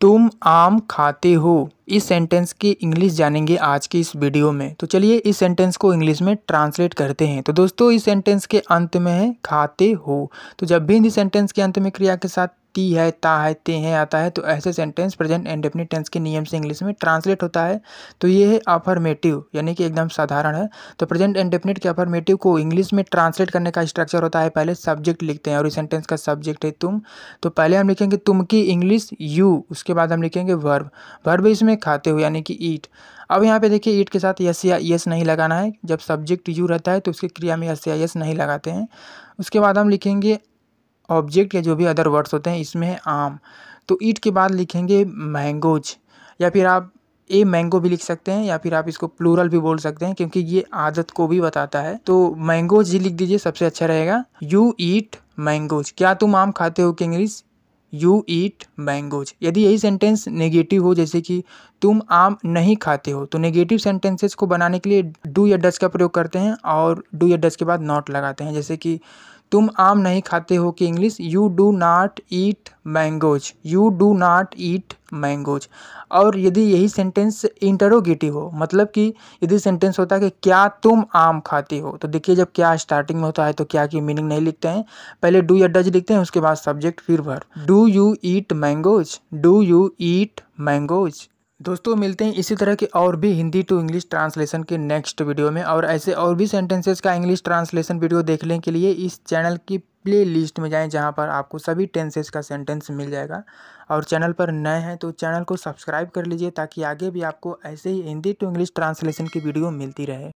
तुम आम खाते हो। इस सेंटेंस की इंग्लिश जानेंगे आज की इस वीडियो में। तो चलिए इस सेंटेंस को इंग्लिश में ट्रांसलेट करते हैं। तो दोस्तों, इस सेंटेंस के अंत में है, खाते हो। तो जब भी हिंदी सेंटेंस के अंत में क्रिया के साथ ती है, ता है, ते हैं आता है तो ऐसे सेंटेंस प्रेजेंट इंडेफिनिट टेंस के नियम से इंग्लिश में ट्रांसलेट होता है। तो ये है अफर्मेटिव यानी कि एकदम साधारण है। तो प्रेजेंट इंडेफिनिट के अफर्मेटिव को इंग्लिश में ट्रांसलेट करने का स्ट्रक्चर होता है। पहले सब्जेक्ट लिखते हैं और इस सेंटेंस का सब्जेक्ट है तुम। तो पहले हम लिखेंगे तुम की इंग्लिश यू उसके बाद हम लिखेंगे वर्ब वर्ब इसमें खाते हुए, यानी कि ईट अब यहाँ पे देखिए ईट के साथ यस या यस नहीं लगाना है। जब सब्जेक्ट यू रहता है तो उसकी क्रिया में यस या यस नहीं लगाते हैं। उसके बाद हम लिखेंगे ऑब्जेक्ट या जो भी अदर वर्ड्स होते हैं, इसमें है आम। तो ईट के बाद लिखेंगे मैंगोज या फिर आप ए मैंगो भी लिख सकते हैं, या फिर आप इसको प्लूरल भी बोल सकते हैं, क्योंकि ये आदत को भी बताता है। तो मैंगोज ही लिख दीजिए, सबसे अच्छा रहेगा। यू ईट मैंगोज क्या तुम आम खाते हो कि इंग्लिश यू ईट मैंगोज यदि यही सेंटेंस नेगेटिव हो, जैसे कि तुम आम नहीं खाते हो तो नेगेटिव सेंटेंसेस को बनाने के लिए डू या डच का प्रयोग करते हैं, और डू या डच के बाद नॉट लगाते हैं, जैसे कि तुम आम नहीं खाते हो कि English? You do not eat mangoes you do not eat mangoes और यदि यही सेंटेंस इंटरोगेटिव हो मतलब कि यदि सेंटेंस होता है कि क्या तुम आम खाते हो? तो देखिए जब क्या स्टार्टिंग में होता है तो क्या की मीनिंग नहीं लिखते हैं। पहले डू या डज लिखते हैं, उसके बाद सब्जेक्ट फिर भर do you eat mangoes do you eat mangoes दोस्तों, मिलते हैं इसी तरह के और भी हिंदी टू इंग्लिश ट्रांसलेशन के नेक्स्ट वीडियो में। और ऐसे और भी सेंटेंसेस का इंग्लिश ट्रांसलेशन वीडियो देखने के लिए इस चैनल की प्ले लिस्ट में जाएँ, जहाँ पर आपको सभी टेंसेस का सेंटेंस मिल जाएगा। और चैनल पर नए हैं तो चैनल को सब्सक्राइब कर लीजिए, ताकि आगे भी आपको ऐसे ही हिंदी टू इंग्लिश ट्रांसलेशन की वीडियो मिलती रहे।